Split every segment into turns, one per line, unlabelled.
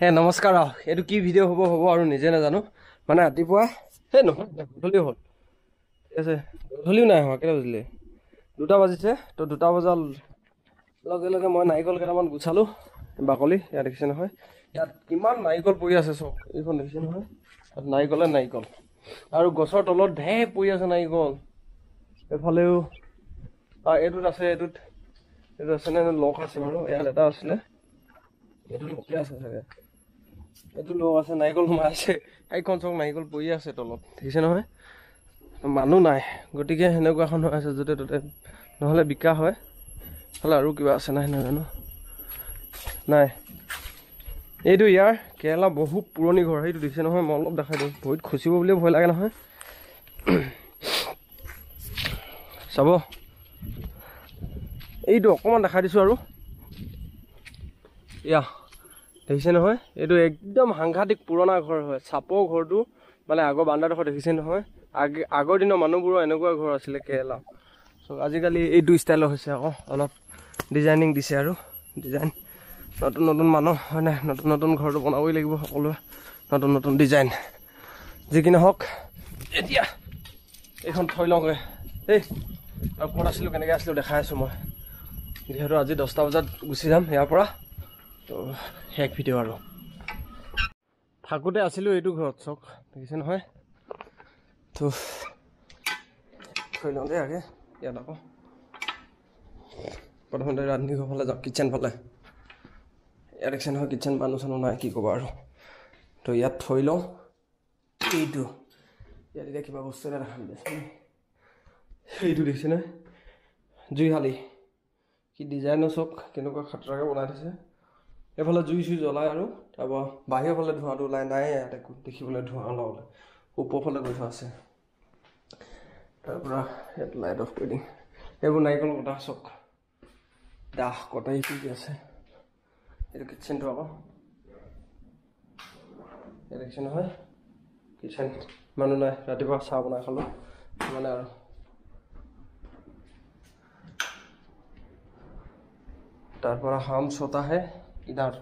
হে নমস্কাৰ আৰু এইটো কি ভিডিঅ' হ'ব হ'ব আৰু নিজে নাজানো। মানে ৰাতিপুৱা সেই নহয় গধূলিও হ'ল। ঠিক আছে গধূলিও নাই হোৱা কেইটা বাজিলে? দুটা বাজিছে তো দুটা বজাৰ লগে লগে মই নাৰিকল কেইটামান গুচালোঁ বাকলি ইয়াত দেখিছে নহয়। ইয়াত কিমান নাৰিকল পৰি আছে চব এইখন দেখিছে নহয়। ইয়াত নাৰিকলে নাৰিকল। আৰু গছৰ তলত ঢেৰ পৰি আছে নাৰিকল। এইফালেও এইটোত আছে এইটোত এইটো আছে নে লক আছে বাৰু ইয়াত এটা আছিলে। এইটো লকে আছে চাগে। এইটো লগ আছে নাৰিকল সোমাই আছে। এইখন চক নাৰিকল পৰি আছে তলত। দেখিছে নহয়? মানুহ নাই। গতিকে সেনেকুৱাখন হৈ আছে য'তে ত'তে। নহ'লে বিকা হয়। হ'লে আৰু কিবা আছে নাই নাজানো নাই। এইটো ইয়াৰ কেৰেলা বহুত পুৰণি ঘৰ। সেইটো দেখিছে নহয়? মই অলপ দেখাই দিওঁ। ভৰিত খুচিব বুলিও ভয় লাগে নহয়। চাব। এইটো অকণমান দেখাই দিছোঁ আৰু। এয়া। দেখিছে নহয়? এইটো একদম সাংঘাতিক পুৰণা ঘৰ হয়। চাপৰ ঘৰটো মানে আগৰ বান্দাডোখৰ দেখিছে নহয়? আগে আগৰ দিনৰ মানুহবোৰৰ এনেকুৱা ঘৰ আছিলে কেৰেলা। চ' আজিকালি এইটো ষ্টাইলৰ হৈছে আকৌ। অলপ ডিজাইনিং দিছে আৰু। ডিজাইন নতুন নতুন মানুহ হয় নাই নতুন নতুন ঘৰটো বনাবই লাগিব সকলোৱে। নতুন নতুন ডিজাইন যি কি নহওক এতিয়া এইখন থৈ লওঁগৈ। দেই আৰু ক'ত আছিলোঁ কেনেকৈ আছিলোঁ দেখাই আছোঁ মই। যিহেতু আজি দহটা বজাত গুচি যাম ইয়াৰ পৰা। তো শেষ ভিডিঅ' আৰু। থাকোঁতে আছিলোঁ এইটো ঘৰত চক দেখিছে নহয়? তো থৈ লওঁ দেই আগে ইয়াত আকৌ। প্ৰথমতে ৰান্ধনি ঘৰ ফালে যাওঁ কিটচেন ফালে। ইয়াত দেখিছে নহয় কিটচেন মানুহ চানুহ নাই কি ক'বা আৰু। তো ইয়াত থৈ লওঁ। এইটো ইয়াত এতিয়া কিবা বস্তু এটা দেচোন এইটো দেখিছে নহয়? জুইশালি। কি ডিজাইনৰ চক কেনেকুৱা খাতৰাকৈ বনাই থৈছে। এইফালে জুই চুই জ্বলাই আৰু তাৰপৰা বাহিৰৰ ফালে ধোঁৱাটো ওলাই নাই ইয়াত একো দেখিবলৈ ধোঁৱা ওলাবলৈ ওপৰ ফালে গৈ থোৱা আছে। তাৰপৰা ইয়াত লাইট অফ কৰি দিম। এইবোৰ নাৰিকল কটা চক। দাহ কটাই কি কি আছে? এইটো কিটচেনটো আকৌ। দেখিছে নহয়। কিটচেন মানুহ নাই। ৰাতিপুৱা চাহ বনাই খালোঁ। মানে আৰু। তাৰপৰা হাম ছটাহে। ইধাৰ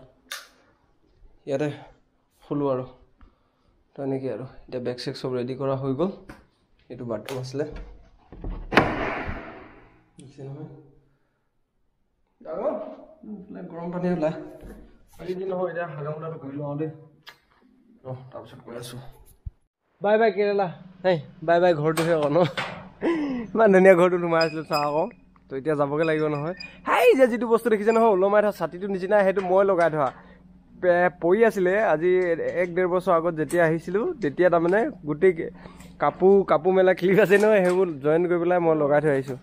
ইয়াতে শুলোঁ আৰু। তো এনেকৈ আৰু। এতিয়া বেগ চেগ চব ৰেডি কৰা হৈ গ'ল। এইটো বাথৰুম আছিলে। গৰম পানী ওলাই। বাই বাই কেৰেলা। বাই বাই ঘৰটোহে আকৌ ন? ইমান ধুনীয়া ঘৰটো সোমাই আছিলোঁ চাহ আকৌ। তো এতিয়া যাবগৈ লাগিব নহয় সেই যে যিটো বস্তু দেখিছে নহয় ওলমাই থোৱা ছাতিটো নিচিনা সেইটো মই লগাই থোৱা পৰি আছিলে আজি এক ডেৰ বছৰ আগত যেতিয়া আহিছিলোঁ তেতিয়া তাৰমানে গোটেই কাপোৰ কাপোৰ মেলা ক্লিপ আছে নহয় সেইবোৰ জইন কৰি পেলাই মই লগাই থৈ আহিছোঁ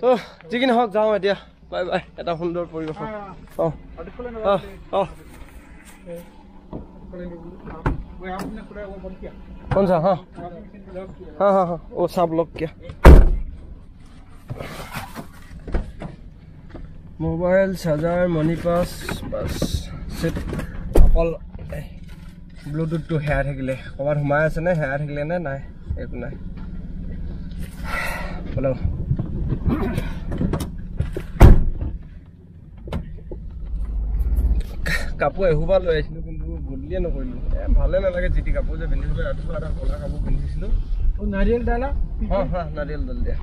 তো যি কি নহওক যাওঁ এতিয়া বাই বাই এটা সুন্দৰ পৰিৱেশ অঁ অঁ অঁ कौन सा हाँ हाँ हाँ हाँ वो सब लोग क्या মোবাইল চাৰ্জাৰ মণি পাছ বাছ অকল ব্লুটুথটো হেৰাই থাকিলে। ক'ৰবাত সোমাই আছেনে হেৰাই থাকিলে নে নাই একো নাই। হেল্ল' কাপোৰ এসোপা লৈ আহিছিলোঁ কিন্তু বদলিয়ে নকৰিলোঁ। এ ভালে নালাগে যি টি কাপোৰ যে পিন্ধিছিলোঁ ৰাতিপুৱা এটা ক'লা কাপোৰ পিন্ধিছিলোঁ।
নাৰিয়েল দালা
অঁ হা নাৰিয়েল দাল দিয়া।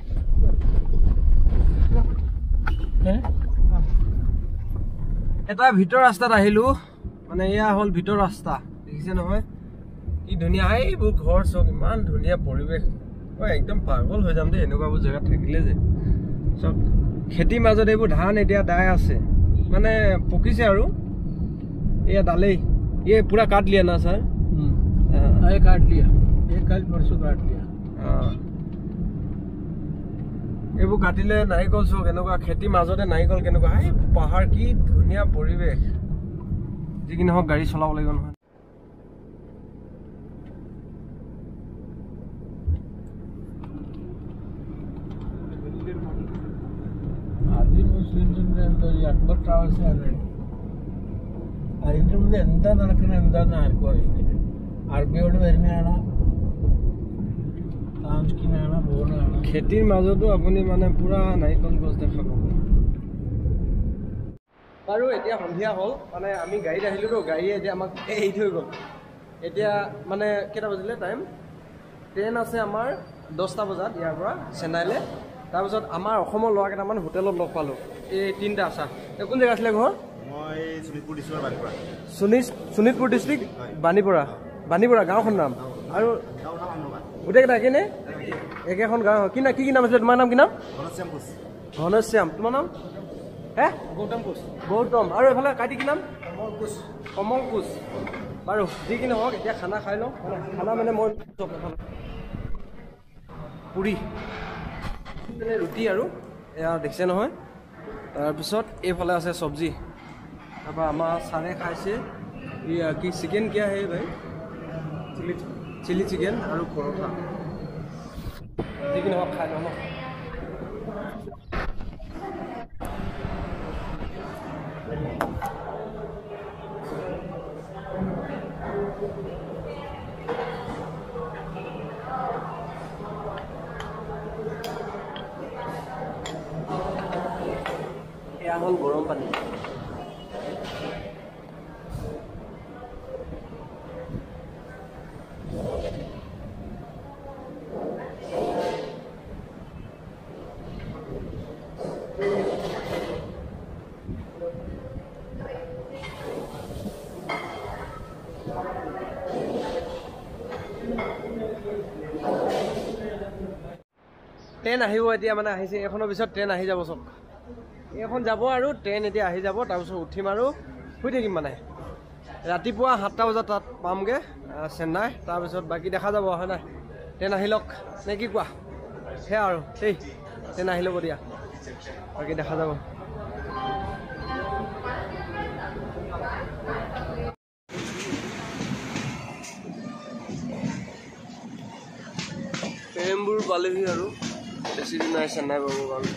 এটা ভিতৰ ৰাস্তাত আহিলোঁ। মানে এয়া হ'ল ভিতৰ ৰাস্তা। দেখিছে নহয়? কি ধুনীয়া। এইবোৰ ঘৰ চব ইমান ধুনীয়া পৰিৱেশ। মই একদম পাগল হৈ যাম দেই এনেকুৱাবোৰ জেগাত থাকিলে যে। চব খেতিৰ মাজত এইবোৰ ধান এতিয়া দাই আছে। মানে পকিছে আৰু। এয়া ডালেই এই পুৰা কাট লিয়া
না ছাৰ? কাট লিয়া কাট পৰিছোঁ কাট লিয়া
এইবোৰ কাটিলে নাৰিকল চোৱা কেনেকুৱা খেতিৰ মাজতে নাৰিকল কেনেকুৱা, এই পাহাৰ কি ধুনীয়া পৰিৱেশ। যি কি নহওক গাড়ী চলাব লাগিব নহয়।
അക്ബർ ട്രാവൽസാണ് അതിൻ്റെ മുമ്പ് എന്താ നടക്കുന്നത് എന്താന്ന് ആർക്കും അറിയില്ല അറബിയോട് വരുന്നതാണ്
খেতিৰ মাজতো আপুনি মানে পুৰা নাৰিকল গছ দেখা পাব। বাৰু এতিয়া সন্ধিয়া হ'ল মানে আমি গাড়ীত আহিলোঁতো গাড়ীয়ে এতিয়া আমাক এৰি থৈ গ'ল। এতিয়া মানে কেইটা বাজিলে টাইম ট্ৰেইন আছে আমাৰ দহটা বজাত ইয়াৰ পৰা চেন্নাইলৈ। তাৰপিছত আমাৰ অসমৰ ল'ৰা কেইটামান হোটেলত লগ পালোঁ। এই তিনিটা আছা। এই কোন জেগা আছিলে ঘৰ?
মই শোণিতপুৰ
ডিষ্ট্ৰিক্ট বাণীপৰা। বাণীপৰা গাঁওখন নাম। আৰু
গাঁৱৰ নাম আন্নবা
গোটেইকেইটা একেনে একেখন গাঁও। কি না কি কি নাম আছিলে? তোমাৰ নাম কি নাম?
ঘনশ্যাম কোচ
ঘনশ্যাম। তোমাৰ নাম? হে?
গৌতম কোচ
গৌতম। আৰু এইফালে কাইটি কি নাম?
কমল কোচ
কমল কোচ বাৰু যি কি নহওক এতিয়া খানা খাই লওঁ। খানা মানে মই পুৰি। মানে ৰুটি আৰু এয়া দেখিছে নহয়। তাৰপিছত এইফালে আছে চব্জি। তাৰপৰা আমাৰ ছাৰে খাইছে। কি চিকেন কিয়া হে ভাই? চিলি চিলি চিকেন আৰু পৰঠা। যি কি নহওক খাই লওঁ ন? এয়া হ'ল গৰম পানী। ট্ৰেইন আহিব এতিয়া মানে আহিছে এইখনৰ পিছত ট্ৰেইন আহি যাব চব। এইখন যাব আৰু ট্ৰেইন এতিয়া আহি যাব তাৰপিছত উঠিম আৰু শুই থাকিম মানে। ৰাতিপুৱা সাতটা বজাত তাত পামগৈ চেন্নাই তাৰপিছত বাকী দেখা যাব হয় নাই? ট্ৰেইন আহি লওক নে কি কোৱা? সেয়া আৰু দেই ট্ৰেইন আহি ল'ব দিয়া। বাকী দেখা যাব। পেৰেম্বুৰ পালেহি আৰু বেছি দিন নাই চেন্নাই পাবৰ কাৰণে